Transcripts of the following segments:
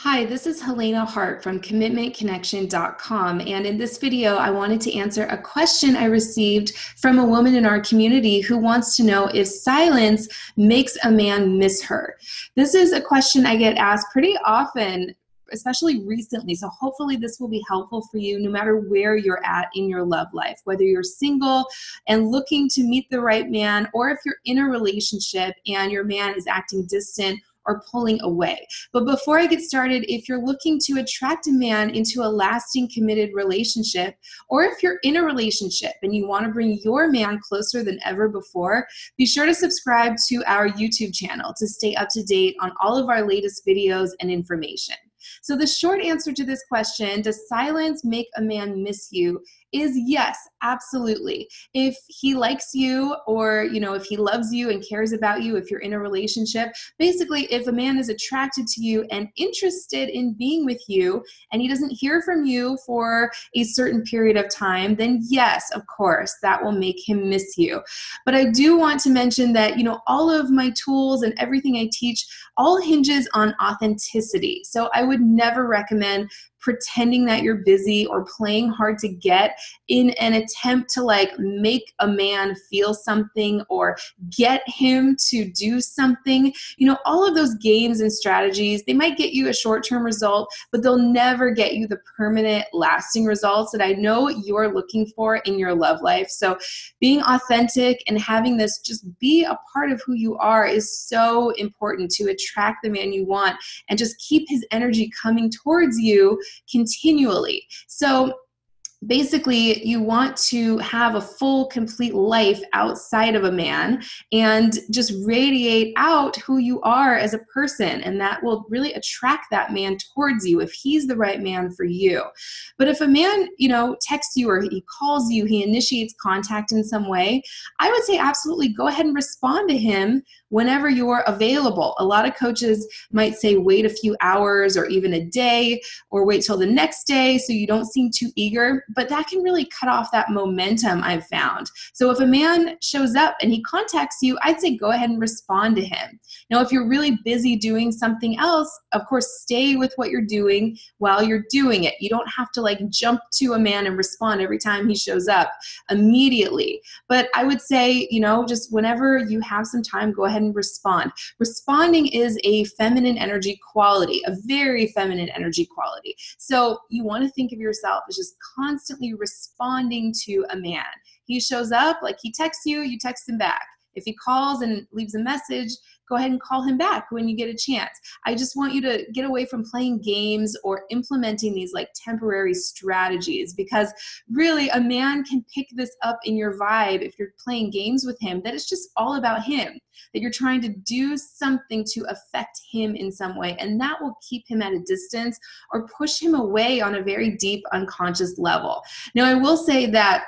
Hi, this is Helena Hart from commitmentconnection.com. And in this video, I wanted to answer a question I received from a woman in our community who wants to know if silence makes a man miss her. This is a question I get asked pretty often especially recently. So, hopefully, this will be helpful for you no matter where you're at in your love life, whether you're single and looking to meet the right man, or if you're in a relationship and your man is acting distant or pulling away. But before I get started, if you're looking to attract a man into a lasting, committed relationship, or if you're in a relationship and you want to bring your man closer than ever before, be sure to subscribe to our YouTube channel to stay up to date on all of our latest videos and information. So, the short answer to this question does silence make a man miss you? Is yes, absolutely. If he likes you or, you know, if he loves you and cares about you, if you're in a relationship, basically if a man is attracted to you and interested in being with you and he doesn't hear from you for a certain period of time, then yes, of course, that will make him miss you. But I do want to mention that, you know, all of my tools and everything I teach all hinges on authenticity. So I would never recommend pretending that you're busy or playing hard to get in an attempt to like make a man feel something or get him to do something. You know, all of those games and strategies, they might get you a short term result, but they'll never get you the permanent, lasting results that I know you're looking for in your love life. So, being authentic and having this just be a part of who you are is so important to attract the man you want and just keep his energy coming towards you continually. So basically you want to have a full complete life outside of a man and just radiate out who you are as a person. And that will really attract that man towards you if he's the right man for you. But if a man you know texts you or he calls you he initiates contact in some way i would say absolutely go ahead and respond to him whenever you're available. A lot of coaches might say wait a few hours or even a day or wait till the next day so you don't seem too eager but that can really cut off that momentum I've found. So if a man shows up and he contacts you, I'd say go ahead and respond to him. Now, if you're really busy doing something else, of course, stay with what you're doing while you're doing it. You don't have to like jump to a man and respond every time he shows up immediately. But I would say, you know, just whenever you have some time, go ahead and respond. Responding is a feminine energy quality, a very feminine energy quality. So you want to think of yourself as just constantly constantly responding to a man. He shows up, like he texts you, you text him back. If he calls and leaves a message, go ahead and call him back when you get a chance. I just want you to get away from playing games or implementing these like temporary strategies because really a man can pick this up in your vibe if you're playing games with him that it's just all about him, that you're trying to do something to affect him in some way, and that will keep him at a distance or push him away on a very deep unconscious level. Now, I will say that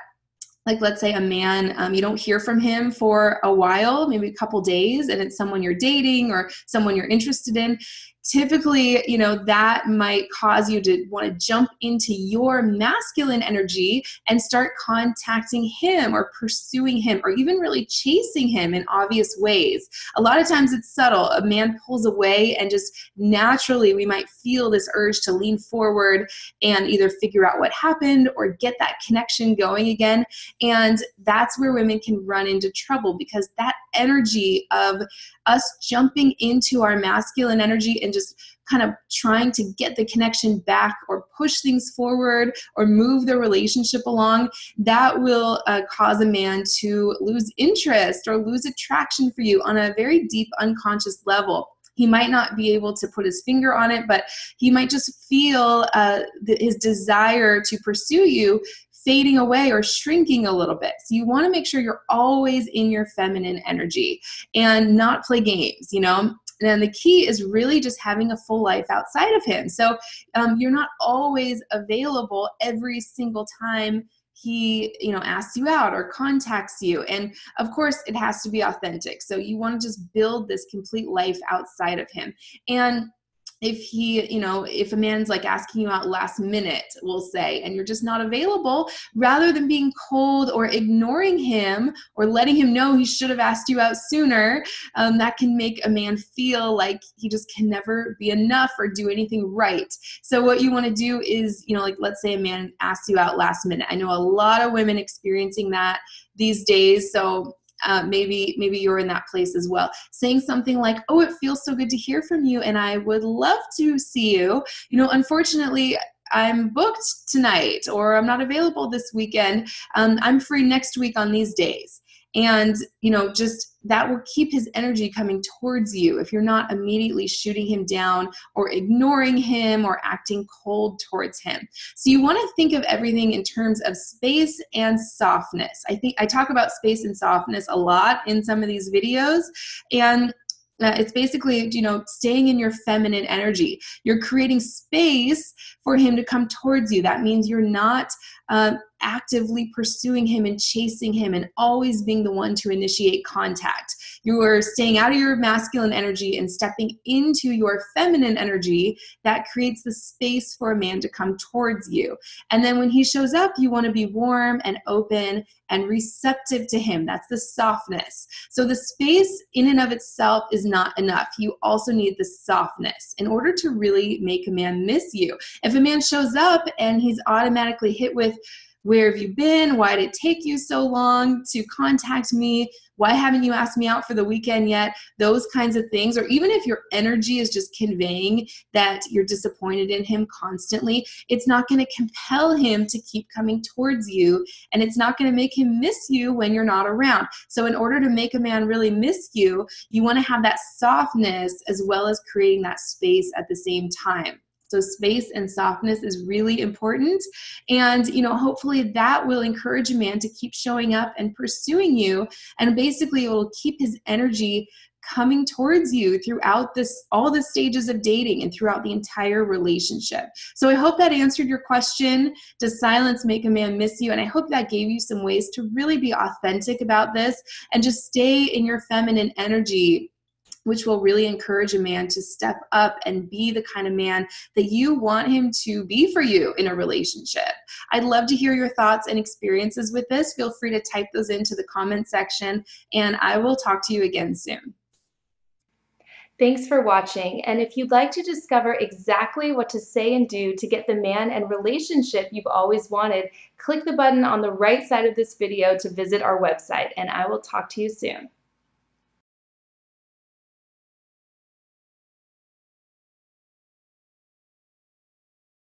like let's say a man um, you don't hear from him for a while maybe a couple days and it's someone you're dating or someone you're interested in typically you know that might cause you to want to jump into your masculine energy and start contacting him or pursuing him or even really chasing him in obvious ways. A lot of times it's subtle. A man pulls away and just naturally we might feel this urge to lean forward and either figure out what happened or get that connection going again. And that's where women can run into trouble because that energy of us jumping into our masculine energy and just kind of trying to get the connection back or push things forward or move the relationship along, that will uh, cause a man to lose interest or lose attraction for you on a very deep unconscious level. He might not be able to put his finger on it, but he might just feel uh, his desire to pursue you fading away or shrinking a little bit. So you want to make sure you're always in your feminine energy and not play games, you know? And the key is really just having a full life outside of him. So um, you're not always available every single time he you know asks you out or contacts you. And of course it has to be authentic. So you want to just build this complete life outside of him. And if he, you know, if a man's like asking you out last minute, we'll say, and you're just not available, rather than being cold or ignoring him or letting him know he should have asked you out sooner, um, that can make a man feel like he just can never be enough or do anything right. So, what you want to do is, you know, like let's say a man asks you out last minute. I know a lot of women experiencing that these days. So, uh, maybe maybe you're in that place as well. Saying something like oh it feels so good to hear from you and i would love to see you. You know unfortunately I'm booked tonight or I'm not available this weekend. Um, I'm free next week on these days. And you know just that will keep his energy coming towards you if you're not immediately shooting him down or ignoring him or acting cold towards him. So you want to think of everything in terms of space and softness. I think i talk about space and softness a lot in some of these videos. And uh, it's basically, you know, staying in your feminine energy. You're creating space for him to come towards you. That means you're not um, actively pursuing him and chasing him and always being the one to initiate contact. You are staying out of your masculine energy and stepping into your feminine energy that creates the space for a man to come towards you. And then when he shows up, you want to be warm and open and receptive to him. That's the softness. So the space in and of itself is not enough. You also need the softness in order to really make a man miss you. If a man shows up and he's automatically hit with, where have you been? Why did it take you so long to contact me? Why haven't you asked me out for the weekend yet? Those kinds of things. Or even if your energy is just conveying that you're disappointed in him constantly, it's not going to compel him to keep coming towards you. And it's not going to make him miss you when you're not around. So, in order to make a man really miss you, you want to have that softness as well as creating that space at the same time. So space and softness is really important. And, you know, hopefully that will encourage a man to keep showing up and pursuing you. And basically it will keep his energy coming towards you throughout this all the stages of dating and throughout the entire relationship. So I hope that answered your question. Does silence make a man miss you? And I hope that gave you some ways to really be authentic about this and just stay in your feminine energy which will really encourage a man to step up and be the kind of man that you want him to be for you in a relationship. I'd love to hear your thoughts and experiences with this. Feel free to type those into the comment section, and I will talk to you again soon. Thanks for watching. And if you'd like to discover exactly what to say and do to get the man and relationship you've always wanted, click the button on the right side of this video to visit our website, and I will talk to you soon.